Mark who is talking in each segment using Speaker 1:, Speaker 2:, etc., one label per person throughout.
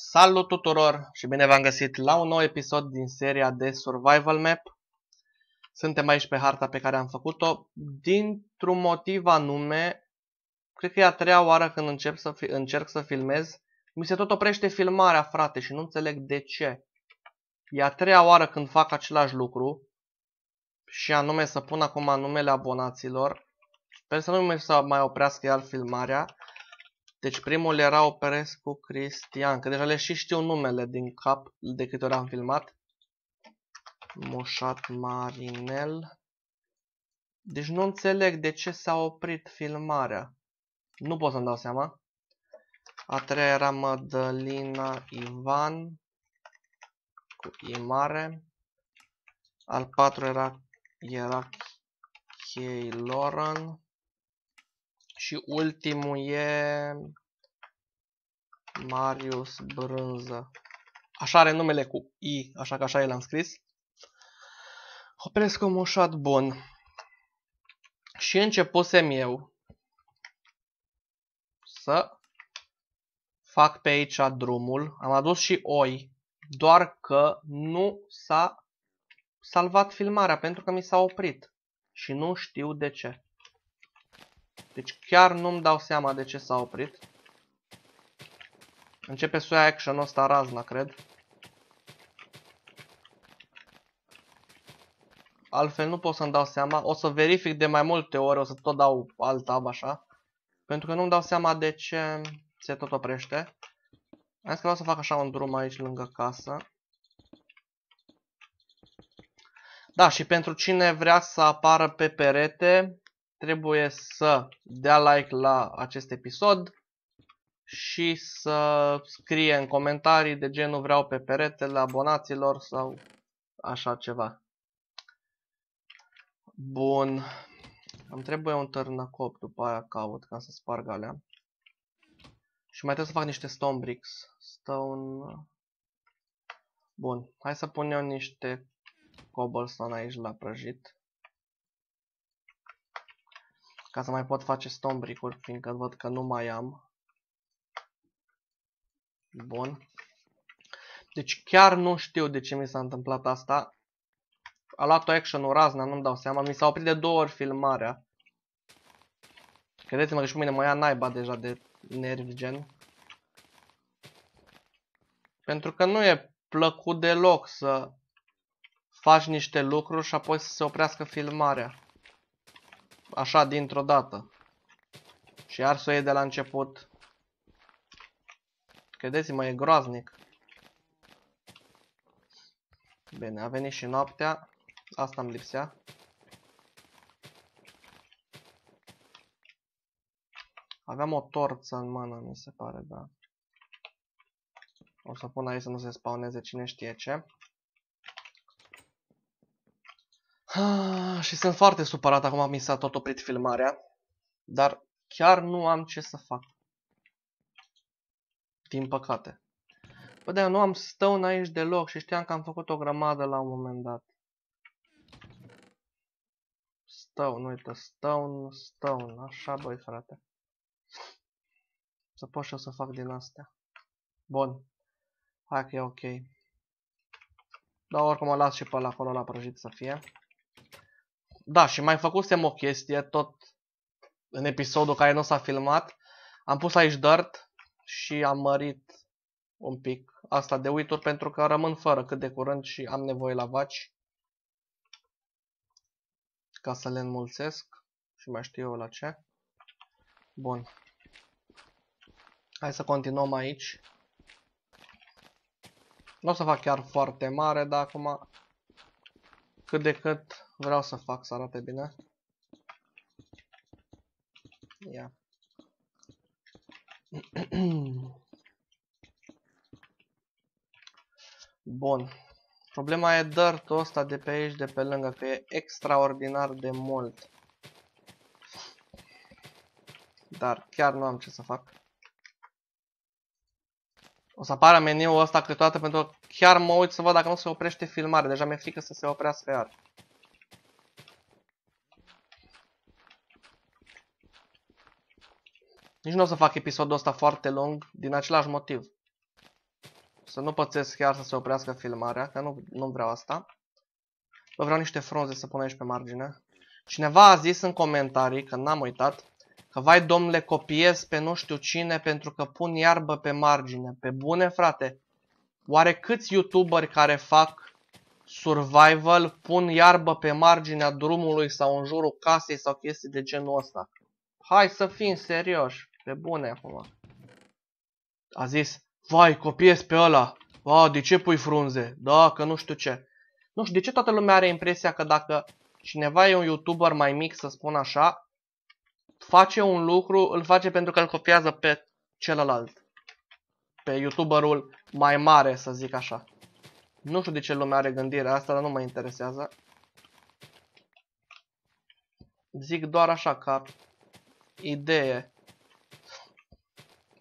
Speaker 1: Salut tuturor și bine v-am găsit la un nou episod din seria de Survival Map. Suntem aici pe harta pe care am făcut-o. Dintr-un motiv anume, cred că e a treia oară când încep să fi, încerc să filmez, mi se tot oprește filmarea, frate, și nu înțeleg de ce. E a treia oară când fac același lucru și anume să pun acum numele abonaților. Sper să nu mi să mai oprească iar filmarea. Deci primul era Operescu Cristian, că deja le și știu numele din cap de câte ori am filmat. Moșat Marinel. Deci nu înțeleg de ce s-a oprit filmarea. Nu pot să-mi dau seama. A treia era Mădălina Ivan. Cu I mare. Al patru era, era Kay Lauren. Și ultimul e Marius Brânză. Așa are numele cu I, așa că așa el am scris. Opresc moșat bun. Și începusem eu să fac pe aici drumul. Am adus și oi, doar că nu s-a salvat filmarea pentru că mi s-a oprit. Și nu știu de ce. Deci chiar nu-mi dau seama de ce s-a oprit. Începe să ia action-ul ăsta razna, cred. Altfel nu pot să-mi dau seama. O să verific de mai multe ori, o să tot dau alt tab așa. Pentru că nu-mi dau seama de ce se tot oprește. Hai să vreau să fac așa un drum aici lângă casă. Da, și pentru cine vrea să apară pe perete, trebuie să dea like la acest episod și să scrie în comentarii de genul vreau pe peretele abonaților sau așa ceva. Bun. Îmi trebuie un târnăcop, după aia caut ca să sparg alea. Și mai trebuie să fac niște stone bricks. Stone... Bun. Hai să pun eu niște cobblestone aici la prăjit. Ca să mai pot face stone brick-uri, fiindcă văd că nu mai am. Bun. Deci chiar nu știu de ce mi s-a întâmplat asta. A luat o action-ul razna, nu-mi dau seama. Mi s-a oprit de două ori filmarea. Credeți-mă că și pe mine mă ia naiba deja de nervi gen. Pentru că nu e plăcut deloc să faci niște lucruri și apoi să se oprească filmarea. Așa, dintr-o dată. Și iar să o iei de la început. Credeți-mă, e groaznic. Bine, a venit și noaptea. Asta îmi lipsea. Aveam o torță în mână, mi se pare, da. O să pun aici să nu se spawneze cine știe ce. Ah, și sunt foarte supărat acum mi s-a tot oprit filmarea. Dar chiar nu am ce să fac. Din păcate. Bă, de nu am stone aici deloc și știam că am făcut o grămadă la un moment dat. Stone, uite, stone, stone, așa băi frate. Să pot și eu să fac din astea. Bun. Hai că e ok. Dar oricum o las și pe la acolo la prăjit să fie. Da, și mai făcusem o chestie tot în episodul care nu s-a filmat. Am pus aici dirt și am mărit un pic asta de uituri pentru că rămân fără cât de curând și am nevoie la vaci. Ca să le înmulțesc și mai știu eu la ce. Bun. Hai să continuăm aici. Nu o să fac chiar foarte mare, dar acum cât de cât vreau să fac să arate bine. Ia. Bun. Problema e dirt ăsta de pe aici, de pe lângă, că e extraordinar de mult. Dar chiar nu am ce să fac. O să apară meniul ăsta câteodată pentru că chiar mă uit să văd dacă nu se oprește filmarea. Deja mi-e frică să se oprească iar. Nici nu o să fac episodul ăsta foarte lung din același motiv. Să nu pățesc chiar să se oprească filmarea, că nu, nu vreau asta. Vă vreau niște frunze să pun aici pe margine. Cineva a zis în comentarii, că n-am uitat, că vai domnule copiez pe nu știu cine pentru că pun iarbă pe margine. Pe bune frate, oare câți youtuberi care fac survival pun iarbă pe marginea drumului sau în jurul casei sau chestii de genul ăsta? Hai să fim serioși, pe bune acum. A zis, vai copiez pe ăla, a, de ce pui frunze? Da, că nu știu ce. Nu știu, de ce toată lumea are impresia că dacă cineva e un youtuber mai mic, să spun așa, face un lucru, îl face pentru că îl copiază pe celălalt. Pe youtuberul mai mare, să zic așa. Nu știu de ce lumea are gândirea asta, dar nu mă interesează. Zic doar așa, ca idee.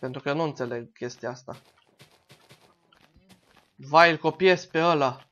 Speaker 1: Pentru că nu înțeleg chestia asta. Vai, îl copiez pe ăla.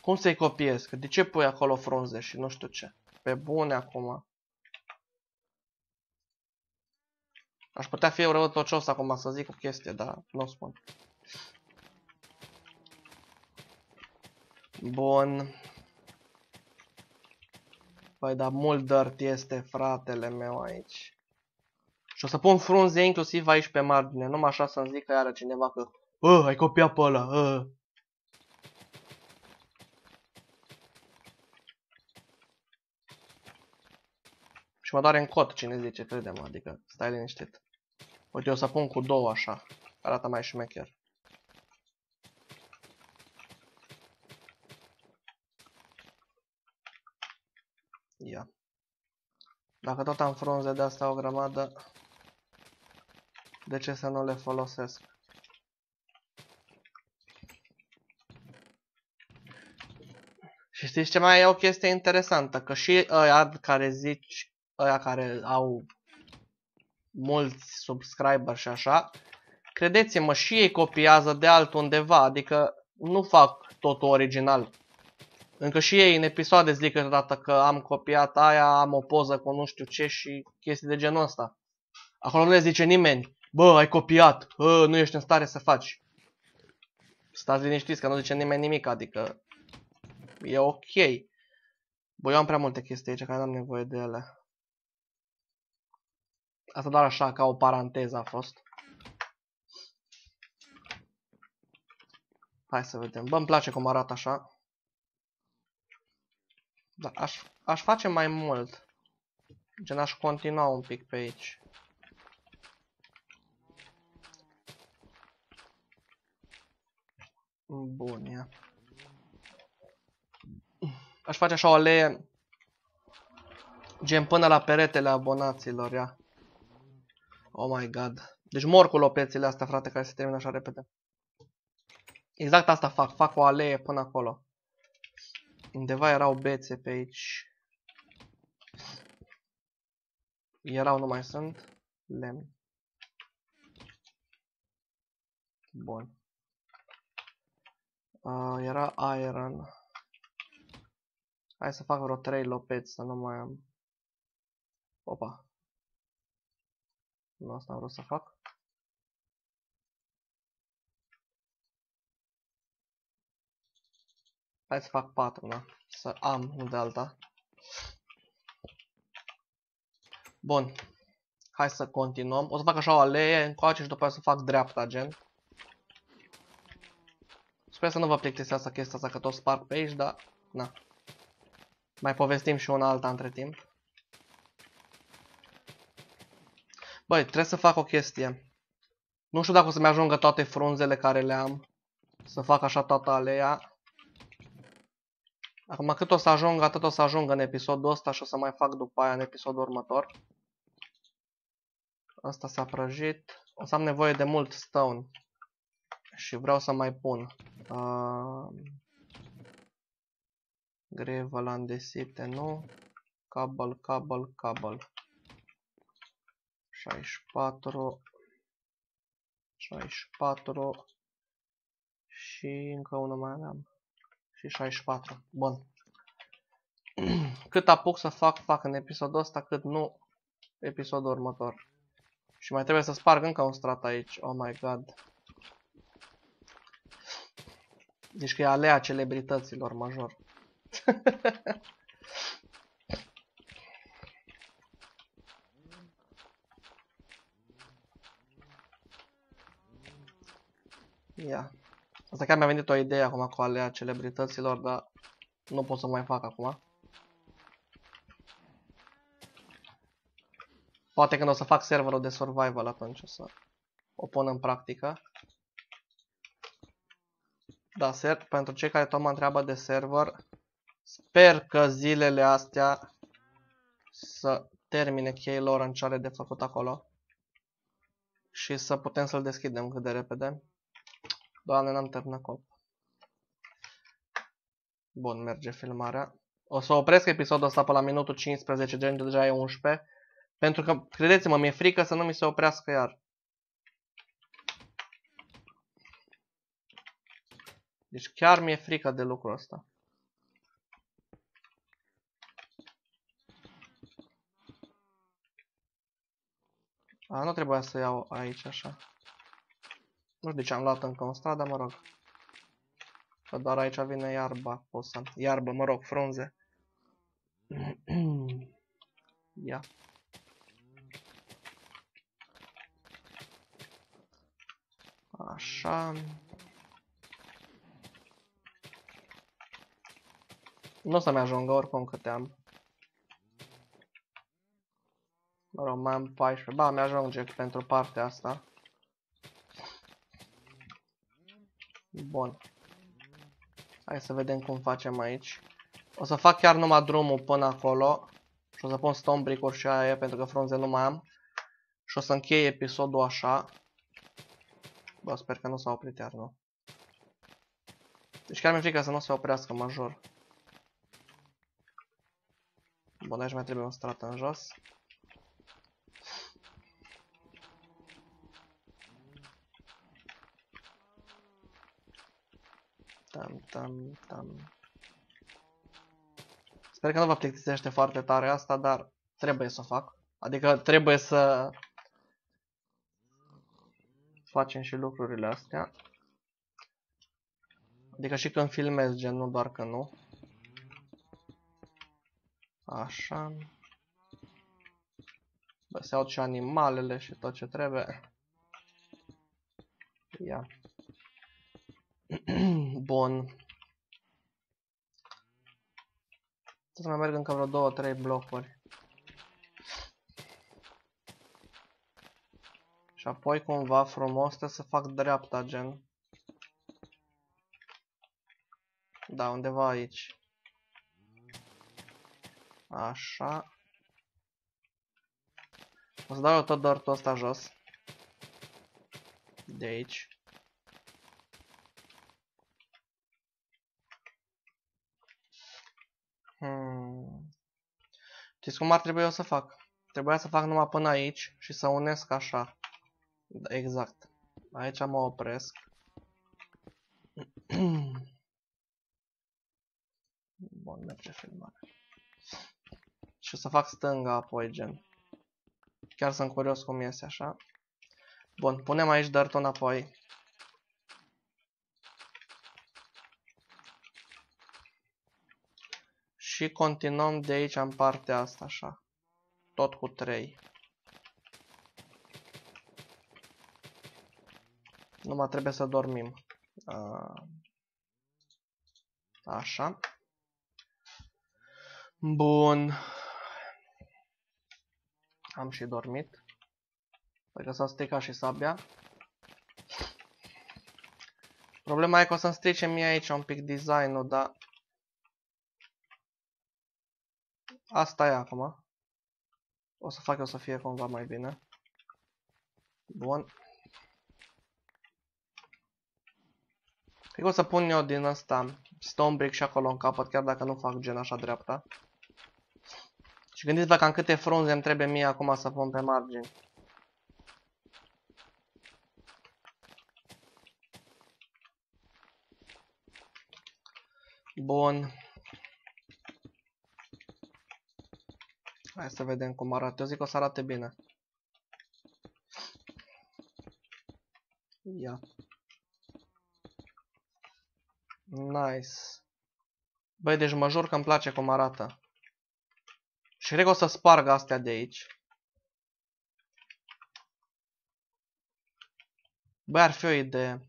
Speaker 1: Cum să-i copiez? Că de ce pui acolo frunze și nu știu ce? Pe bune acum. Aș putea fi răutăcios acum să zic o chestie, dar nu o spun. Bun. Păi, dar mult dirt este fratele meu aici. Și o să pun frunze inclusiv aici pe margine, numai așa să-mi zică iară cineva că Bă, ai copiat pe ăla, ă. Și mă doare în cot cine zice, crede-mă, adică stai liniștit. Uite, o să pun cu două așa, arată mai șmecher. Ia. Dacă tot am frunze de asta o grămadă, de ce să nu le folosesc? Și știți ce mai e o chestie interesantă? Că și ăia care zici, ăia care au mulți subscriber și așa, credeți-mă, și ei copiază de altundeva, adică nu fac totul original. Încă și ei în episoade zic câteodată că am copiat aia, am o poză cu nu știu ce și chestii de genul ăsta. Acolo nu le zice nimeni, bă, ai copiat, bă, nu ești în stare să faci. Stați liniștiți că nu zice nimeni nimic, adică e ok. Bă, eu am prea multe chestii aici care n-am nevoie de ele. Asta doar așa, ca o paranteză a fost. Hai să vedem. Bă, îmi place cum arată așa. Da, aș, aș face mai mult. Gen, aș continua un pic pe aici. Bun, ia. Aș face așa o alee gen până la peretele abonaților, ia. Oh my god. Deci mor cu lopețile astea, frate, care se termină așa repede. Exact asta fac, fac o alee până acolo. Undeva erau bețe pe aici. Erau, nu mai sunt. Lemn. Bun. Uh, era iron. Hai să fac vreo 3 lopeți, să nu mai am. Opa. Nu asta am vrut să fac. Hai să fac 4, da? Să am, nu de alta. Bun. Hai să continuăm. O să fac așa o alee încoace și după aceea să fac dreapta, gen. Sper să nu vă plictisească chestia asta că tot sparg pe aici, dar... Na. Mai povestim și una alta între timp. Băi, trebuie să fac o chestie. Nu știu dacă o să-mi ajungă toate frunzele care le am. Să fac așa toată aleea. Acum cât o să ajung, atât o să ajung în episodul ăsta și o să mai fac după aia în episodul următor. Asta s-a prăjit. O să am nevoie de mult stone. Și vreau să mai pun. Uh, Gravel andesite, nu. Cable, cable, cable. 64. 64. Și încă unul mai am și 64. Bun. cât apuc să fac, fac în episodul ăsta, cât nu episodul următor. Și mai trebuie să sparg încă un strat aici. Oh my god. Deci că e alea celebrităților major. Ia. Asta chiar mi-a venit o idee acum cu alea celebrităților, dar nu pot să mai fac acum. Poate când o să fac serverul de survival atunci o să o pun în practică. Da, ser pentru cei care tot mă întreabă de server, sper că zilele astea să termine cheii lor în ce are de făcut acolo. Și să putem să-l deschidem cât de repede. Doamne, n-am terminat cop. Bun, merge filmarea. O să opresc episodul ăsta pe la minutul 15, gen deja e 11. Pentru că, credeți-mă, mi-e frică să nu mi se oprească iar. Deci chiar mi-e frică de lucrul ăsta. A, nu trebuia să iau aici așa. Nu știu de ce am luat încă un strat, dar mă rog. Că doar aici vine iarba, pot să... Iarbă, mă rog, frunze. Ia. Așa. Nu o să-mi ajungă oricum câte am. Mă rog, mai am 14. Ba, mi-ajunge pentru partea asta. Bun. Hai să vedem cum facem aici. O să fac chiar numai drumul până acolo. Și o să pun stone brick-uri și aia pentru că frunze nu mai am. Și o să închei episodul așa. Bă, sper că nu s-a oprit iar, nu? Deci chiar mi-e frică să nu se oprească major. Bun, aici mai trebuie un strat în jos. Tam, tam, tam. Sper că nu vă plictisește foarte tare asta, dar trebuie să o fac. Adică trebuie să facem și lucrurile astea. Adică și când filmez, gen, nu doar că nu. Așa. Bă, se aud și animalele și tot ce trebuie. Ia. Bun. Să mai merg încă vreo 2-3 blocuri. Și apoi cumva frumos trebuie să fac dreapta, gen. Da, undeva aici. Așa. O să dau eu tot dortul ăsta jos. De aici. Hmm. Știți cum ar trebui eu să fac? Trebuia să fac numai până aici și să unesc așa. Da, exact. Aici mă opresc. Bun, merge filmarea. Și o să fac stânga apoi, gen. Chiar sunt curios cum iese așa. Bun, punem aici dirt înapoi. Și continuăm de aici în partea asta, așa. Tot cu 3. Numai trebuie să dormim. A... Așa. Bun. Am și dormit. Păi că s-a stricat și sabia. Problema e că o să-mi strice mie aici un pic design-ul, dar... Asta e acum. O să fac eu să fie cumva mai bine. Bun. Cred că o să pun eu din asta stone brick și acolo în capăt, chiar dacă nu fac gen așa dreapta. Și gândiți-vă cam câte frunze îmi trebuie mie acum să pun pe margini. Bun. Hai să vedem cum arată. Eu zic că o să arate bine. Ia. Nice. Băi, deci mă jur că îmi place cum arată. Și cred că o să sparg astea de aici. Băi, ar fi o idee.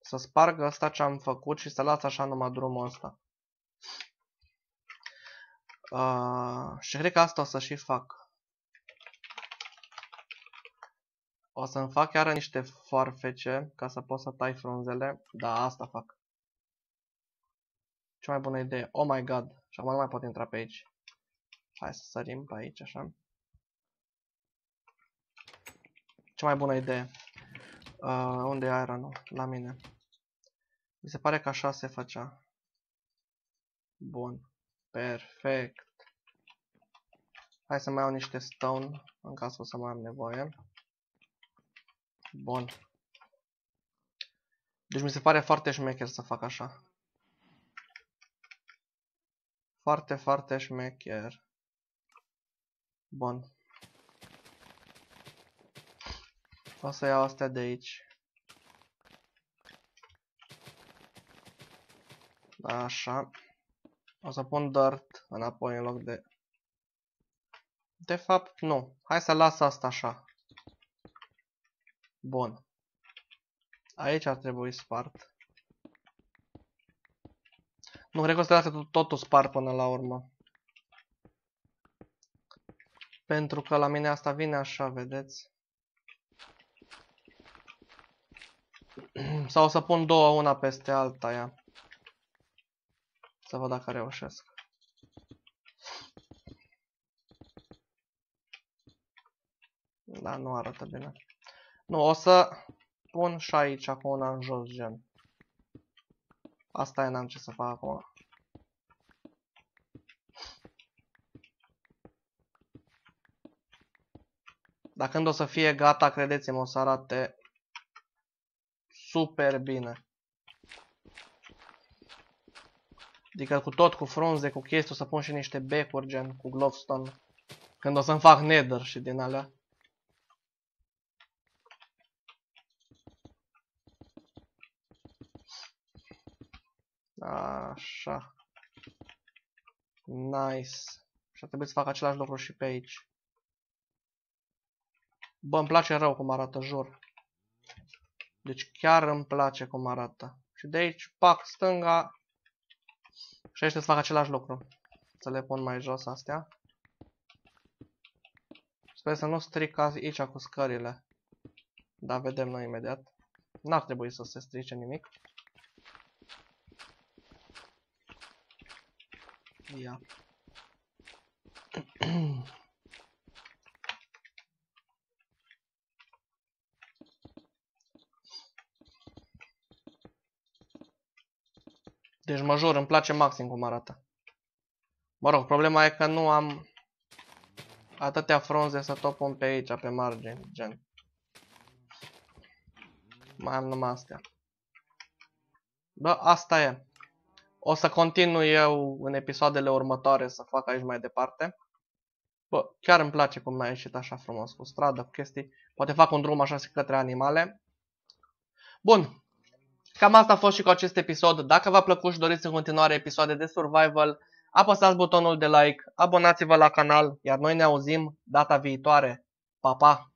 Speaker 1: Să sparg asta ce am făcut și să las așa numai drumul ăsta. Uh, și cred că asta o să și fac. O să-mi fac chiar niște foarfece ca să pot să tai frunzele. Da, asta fac. Ce mai bună idee. Oh my god. Și acum nu mai pot intra pe aici. Hai să sărim pe aici, așa. Ce mai bună idee. Uh, unde e ironul? La mine. Mi se pare că așa se făcea. Bun. Perfect. Hai să mai iau niște stone în caz o să mai am nevoie. Bun. Deci mi se pare foarte șmecher să fac așa. Foarte, foarte șmecher. Bun. O să iau astea de aici. Așa. O să pun dirt înapoi în loc de... De fapt, nu. Hai să las asta așa. Bun. Aici ar trebui spart. Nu cred că o să dacă totul spart până la urmă. Pentru că la mine asta vine așa, vedeți? Sau o să pun două una peste alta ea. Să văd dacă reușesc. Da, nu arată bine. Nu, o să pun și aici cu una în jos, gen. Asta e, n-am ce să fac acum. Dar când o să fie gata, credeți-mă, o să arate super bine. Adică cu tot, cu frunze, cu chestii, o să pun și niște becuri, gen, cu glowstone. Când o să-mi fac nether și din alea. Așa. Nice. Și ar trebui să fac același lucru și pe aici. Bă, îmi place rău cum arată, jur. Deci chiar îmi place cum arată. Și de aici, pac, stânga. Și aici să fac același lucru. Să le pun mai jos astea. Sper să nu stric aici cu scările. Dar vedem noi imediat. N-ar trebui să se strice nimic. Ia. Deci major, îmi place maxim cum arată. Mă rog, problema e că nu am atâtea frunze să tot pun pe aici, pe margine, gen. Mai am numai astea. Bă, asta e. O să continui eu în episoadele următoare să fac aici mai departe. Bă, chiar îmi place cum a ieșit așa frumos cu stradă, cu chestii. Poate fac un drum așa către animale. Bun, Cam asta a fost și cu acest episod. Dacă v-a plăcut și doriți în continuare episoade de survival, apăsați butonul de like, abonați-vă la canal, iar noi ne auzim data viitoare. Pa, pa!